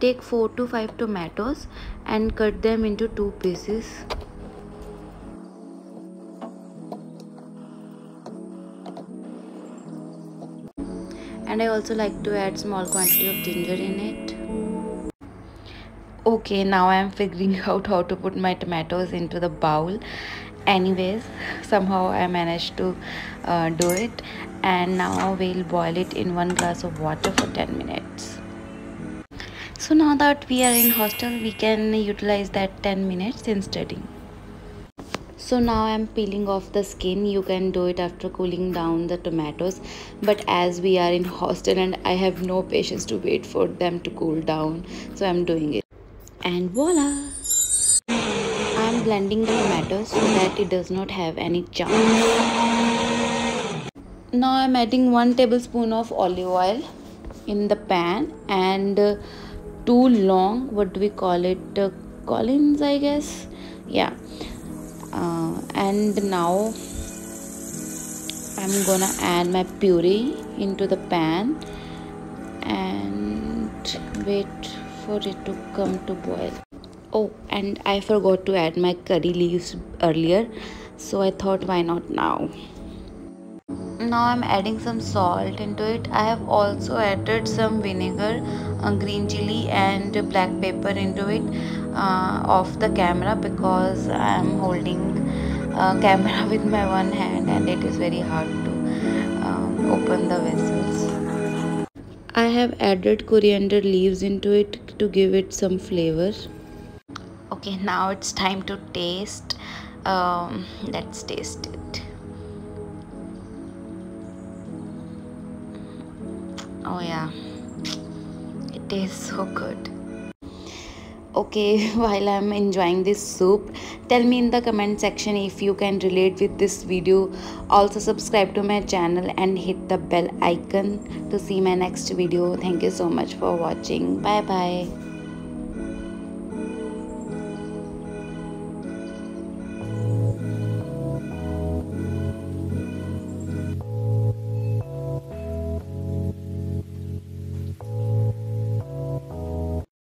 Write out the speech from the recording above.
take 4 to 5 tomatoes and cut them into two pieces. And I also like to add small quantity of ginger in it. Okay now I am figuring out how to put my tomatoes into the bowl. Anyways somehow I managed to uh, do it. And now we'll boil it in one glass of water for 10 minutes so now that we are in hostel we can utilize that 10 minutes in studying. So now i'm peeling off the skin. You can do it after cooling down the tomatoes. But as we are in hostel and i have no patience to wait for them to cool down so i'm doing it. And voila! I'm blending the tomatoes so that it does not have any chunks now i'm adding one tablespoon of olive oil in the pan and uh, two long what do we call it? Uh, collins i guess? Yeah. Uh, and now I'm gonna add my puree into the pan and wait for it to come to boil. Oh and I forgot to add my curry leaves earlier so I thought why not now? Now I'm adding some salt into it. I have also added some vinegar uh, green chili and black pepper into it uh, off the camera because I'm holding a camera with my one hand and it is very hard to um, open the vessels. I have added coriander leaves into it to give it some flavor. Okay now it's time to taste. Um, let's taste it. Oh yeah tastes so good. Okay while i'm enjoying this soup tell me in the comment section if you can relate with this video. Also subscribe to my channel and hit the bell icon to see my next video. Thank you so much for watching. Bye bye